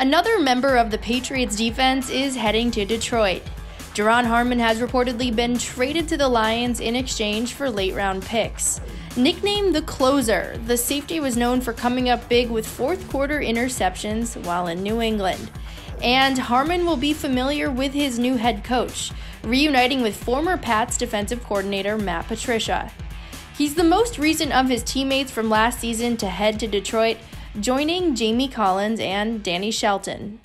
Another member of the Patriots defense is heading to Detroit. Duron Harmon has reportedly been traded to the Lions in exchange for late round picks. Nicknamed the closer, the safety was known for coming up big with fourth quarter interceptions while in New England. And Harmon will be familiar with his new head coach, reuniting with former Pats defensive coordinator Matt Patricia. He's the most recent of his teammates from last season to head to Detroit, joining Jamie Collins and Danny Shelton.